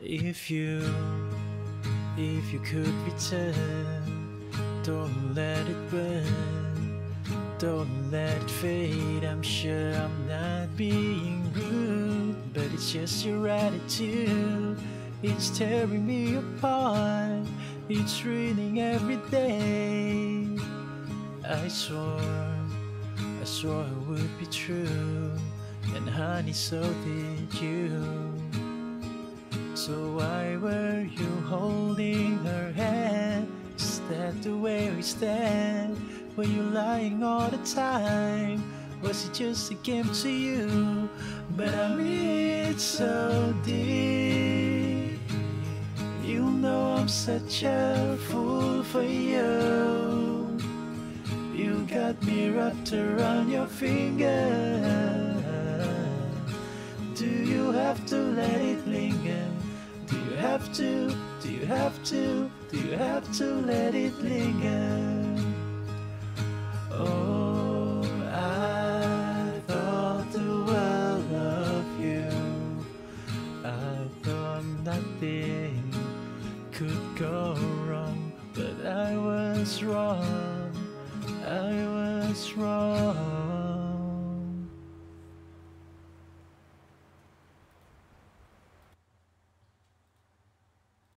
If you, if you could return, don't let it burn, don't let it fade. I'm sure I'm not being rude, but it's just your attitude. It's tearing me apart, it's ruining every day. I swore, I swore it would be true, and honey, so did you. So why were you holding her hand? Is that the way we stand? Were you lying all the time? Was it just a game to you? But I mean it so deep. You know I'm such a fool for you. You got me wrapped around your finger. Do you have to let to? Do you have to? Do you have to let it linger? Oh, I thought the world of you. I thought nothing could go wrong, but I was wrong. I was wrong.